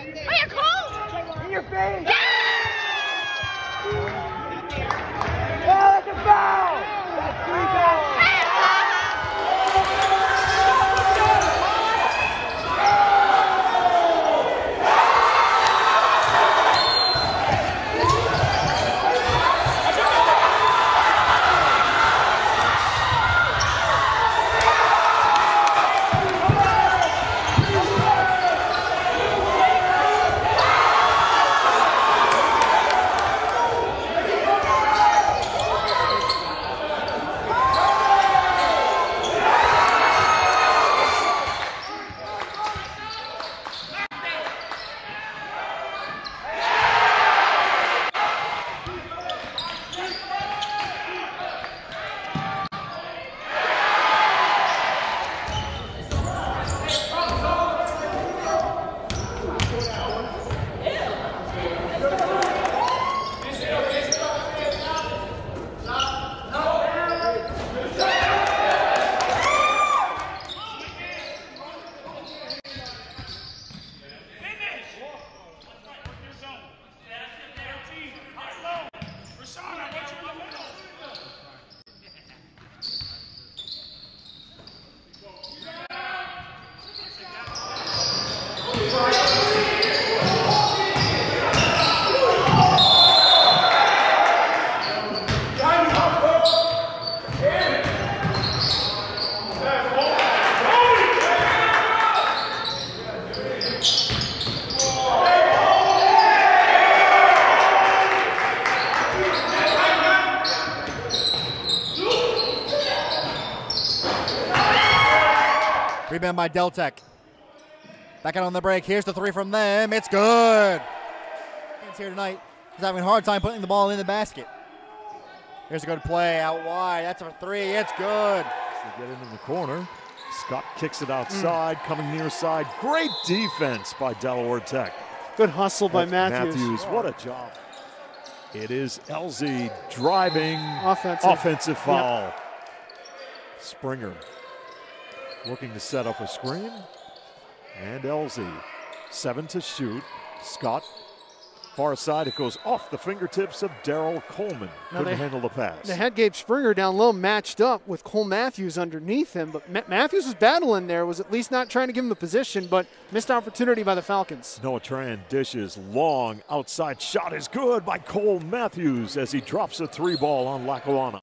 In your face! Oh, that's a foul! That's three fouls! Rebound by Del Tech. Back out on the break. Here's the three from them. It's good. He's here tonight. He's having a hard time putting the ball in the basket. Here's a good play out wide. That's a three. It's good. They get into the corner. Scott kicks it outside, coming near side. Great defense by Delaware Tech. Good hustle by That's Matthews. what a job. It is LZ driving Offensive. offensive foul. Springer looking to set up a screen. And LZ, seven to shoot. Scott, far side, it goes off the fingertips of Daryl Coleman. Now Couldn't they- handle the pass. They had Gabe Springer down low, matched up with Cole Matthews underneath him, but Ma- Matthews was battling there, was at least not trying to give him the position, but missed opportunity by the Falcons. Noah Tran dishes long outside shot is good by Cole Matthews as he drops a three ball on Lackawanna.